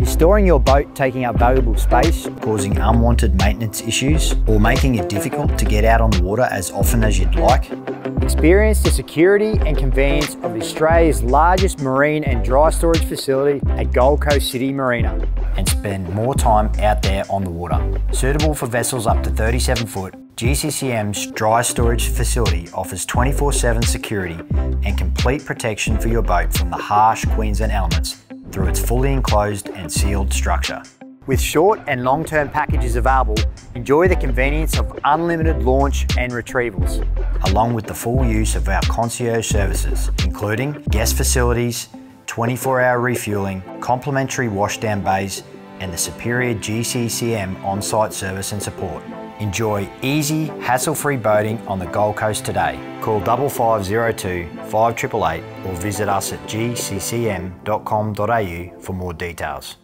Is storing your boat taking up valuable space, causing unwanted maintenance issues, or making it difficult to get out on the water as often as you'd like? Experience the security and convenience of Australia's largest marine and dry storage facility at Gold Coast City Marina and spend more time out there on the water. Suitable for vessels up to 37 foot, GCCM's dry storage facility offers 24-7 security and complete protection for your boat from the harsh Queensland elements through its fully enclosed and sealed structure. With short and long-term packages available, enjoy the convenience of unlimited launch and retrievals, along with the full use of our concierge services, including guest facilities, 24-hour refueling, complimentary washdown bays, and the superior GCCM on-site service and support. Enjoy easy, hassle-free boating on the Gold Coast today. Call 5502 5888 or visit us at gccm.com.au for more details.